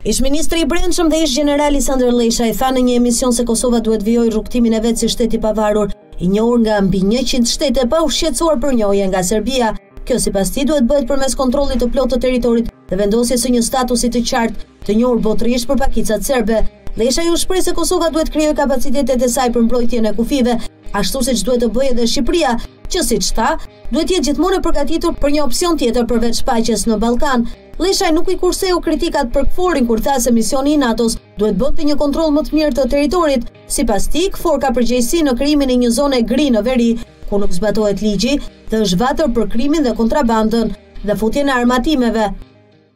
Ish-ministri i Brendshëm dhe ish-gjenerali Sandër Lleshaj tha në një emision se Kosova duhet të vijojë rrugëtimin e vet si shtet i pavarur, i njohur nga mbi njëqind shtete pa u shqetësuar për njohje nga Serbia. Kjo sipas tij duhet bëhet përmes kontrollit të plotë të territorit dhe vendosjes së një statusi të qartë, të njohur botërisht për pakicat serbe. Lleshaj u shpreh se Kosova duhet të krijojë kapacitetet e saj për mbrojtjen e kufijve, ashtu siç duhet të bëjë edhe Shqipëria, që siç tha, duhet të jetë gjithmonë e përgatitur për një opsion tjetër përveç paqes në Ballkan. Lleshaj nuk i kurseu kritikat për KFOR-in kur tha se misioni i NATO-s duhet të bënte një kontroll më të mirë të territorit. Sipas tij, KFOR ka përgjegjësi në krijimin e një zone gri në veri, ku nuk zbatohet ligji dhe është vatër për krimin dhe kontrabandën dhe futjen e armatimeve.